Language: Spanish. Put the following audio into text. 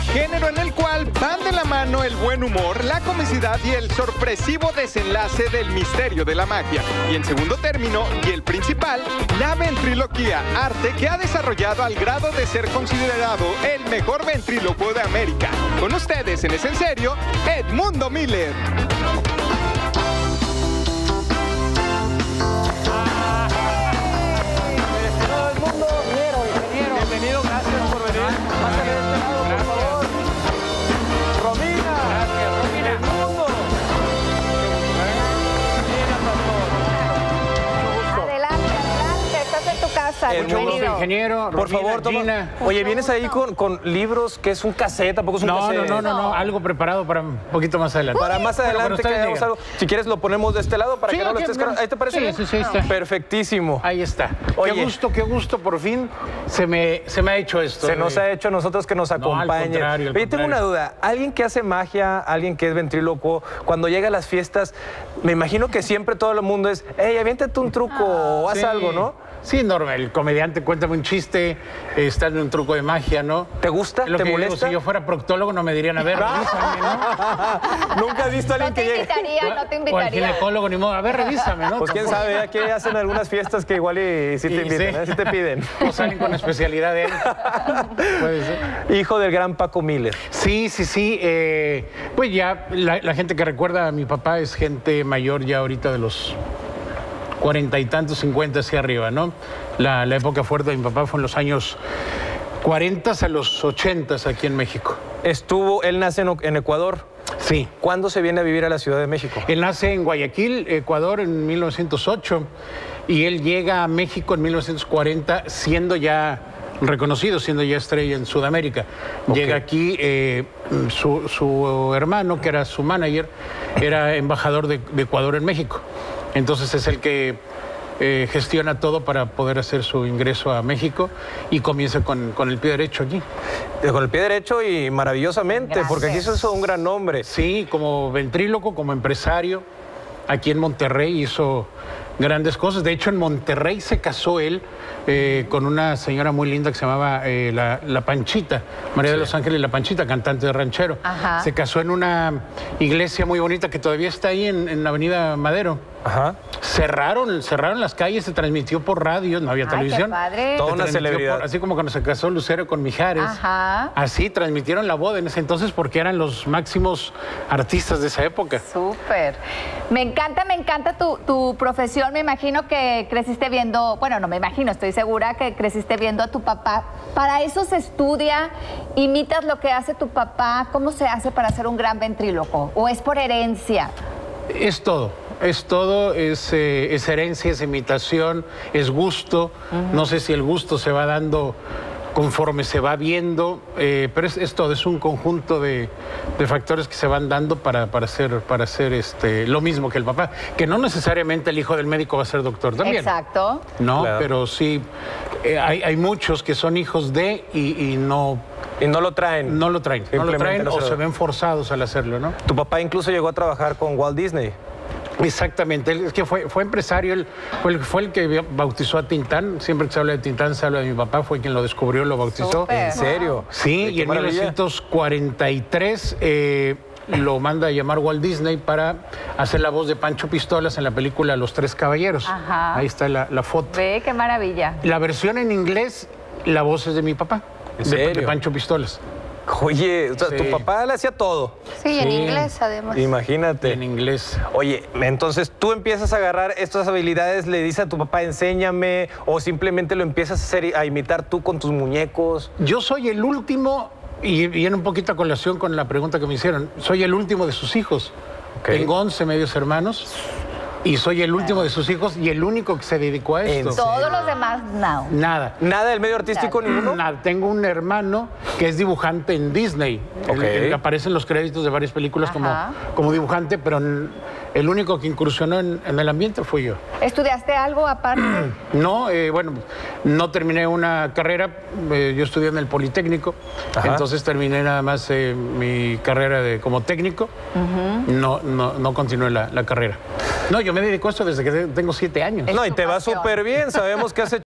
género en el cual van de la mano el buen humor, la comicidad y el sorpresivo desenlace del misterio de la magia. Y en segundo término, y el principal, la ventriloquía, arte que ha desarrollado al grado de ser considerado el mejor ventrílocuo de América. Con ustedes en Es en Serio, Edmundo Miller. Bienvenido. ingeniero. Por Romina, favor, toma. Gina. Oye, vienes ahí con, con libros, que es un cassette, tampoco es un No, no, cassette. no, no, no, algo preparado para un poquito más adelante. Para más adelante que hagamos algo. Si quieres lo ponemos de este lado para Sí, que no lo estés no. cargando. ¿Ahí te parece Sí, bien? sí, sí, está. Perfectísimo. Ahí está. Oye. Qué gusto, qué gusto, por fin se me, se me ha hecho esto. Se de- nos ha hecho a nosotros que nos No, al acompañen. contrario, al Oye, tengo una duda. Alguien que hace magia, alguien que es ventrílocuo, cuando llega a las fiestas, me imagino que siempre todo el mundo es, hey, aviéntate un truco o haz Sí. algo, ¿no? Sí, normal. Comediante cuéntame un chiste, eh, está en un truco de magia, ¿no? ¿Te gusta? Lo ¿Te que digo, molesta? si yo fuera proctólogo no me dirían, a ver, revísame, ¿no? Nunca has visto a alguien No que te llegue. invitaría, no te O el invitaría. ginecólogo, ni modo, a ver, revísame, ¿no? Pues quién sabe, aquí hacen algunas fiestas que igual y sí te Y invitan, sí. ¿eh? sí te piden. O salen con especialidad de él. Puede ser. Hijo del gran Paco Miller. Sí, sí, sí. eh, pues ya la, la gente que recuerda a mi papá es gente mayor ya ahorita de los cuarenta y tantos, cincuenta hacia arriba, ¿no? La, la época fuerte de mi papá fue en los años 40 a los 80 aquí en México. Estuvo, él nace en, en Ecuador. Sí. ¿Cuándo se viene a vivir a la Ciudad de México? Él nace en Guayaquil, Ecuador, en 1908 y él llega a México en 1940 siendo ya reconocido, siendo ya estrella en Sudamérica. Llega aquí, eh, su, su hermano, que era su manager, era embajador de, de Ecuador en México. Entonces es el que eh, gestiona todo para poder hacer su ingreso a México y comienza con, con el pie derecho aquí. Eh, Con el pie derecho y maravillosamente, porque aquí Gracias. hizo un gran nombre. Sí, como ventríloco, como empresario. Aquí en Monterrey hizo grandes cosas. De hecho, en Monterrey se casó él eh, con una señora muy linda que se llamaba eh, la, La Panchita, María de los Ángeles La Panchita, cantante de ranchero. Ajá. Se casó en una iglesia muy bonita que todavía está ahí en, en la Avenida Madero. Ajá. Cerraron, cerraron las calles, se transmitió por radio, no había Ay, televisión. qué padre. Una celebridad. por- así como cuando se casó Lucero con Mijares. Ajá. Así transmitieron la boda en ese entonces porque eran los máximos artistas de esa época. Súper. Me encanta, me encanta tu, tu profesión. Me imagino que creciste viendo, bueno, no me imagino, estoy segura que creciste viendo a tu papá. Para eso se estudia, imitas lo que hace tu papá. ¿Cómo se hace para ser un gran ventríloco? ¿O es por herencia? Es todo, es todo, es, eh, es herencia, es imitación, es gusto. No sé si el gusto se va dando conforme se va viendo, eh, pero es, es todo, es un conjunto de, de factores que se van dando para, para hacer, para hacer este, lo mismo que el papá. Que no necesariamente el hijo del médico va a ser doctor también. Exacto. No, Claro. pero sí, eh, hay, hay muchos que son hijos de y, y no, Y no lo traen. no lo traen. No lo Simplemente traen no o se ven forzados al hacerlo, ¿no? Tu papá incluso llegó a trabajar con Walt Disney. Exactamente, él es que fue, fue empresario, él fue el, fue el que bautizó a Tintán, siempre que se habla de Tintán se habla de mi papá, fue quien lo descubrió, lo bautizó. ¿En serio? Sí, y en maravilla. 1943 eh, lo manda a llamar Walt Disney para hacer la voz de Pancho Pistolas en la película Los Tres Caballeros. Ajá. Ahí está la, la foto. Ve, qué maravilla. La versión en inglés, la voz es de mi papá, ¿En de-? Pancho Pistolas. Oye, o sea, Sí. tu papá le hacía todo. Sí, en Sí. inglés además. Imagínate. En inglés. Oye, entonces tú empiezas a agarrar estas habilidades, le dices a tu papá, enséñame, o simplemente lo empiezas a hacer, a imitar tú con tus muñecos. Yo soy el último, y viene un poquito a colación con la pregunta que me hicieron, soy el último de sus hijos. Tengo 11 medios hermanos y soy el último de sus hijos y el único que se dedicó a esto. Todos los demás, no. Nada. Nada del medio artístico ninguno. Nada. Tengo un hermano que es dibujante en Disney. Él- Ok. él aparece en los créditos de varias películas como, como dibujante, pero el único que incursionó en, en el ambiente fui yo. ¿Estudiaste algo aparte? No, eh, bueno, no terminé una carrera, eh, yo estudié en el Politécnico, Ajá. entonces terminé nada más eh, mi carrera de, como técnico, no, no, no continué la, la carrera. No, yo me dedico a esto desde que tengo siete años. Es No, y te va súper bien. Sabemos que has hecho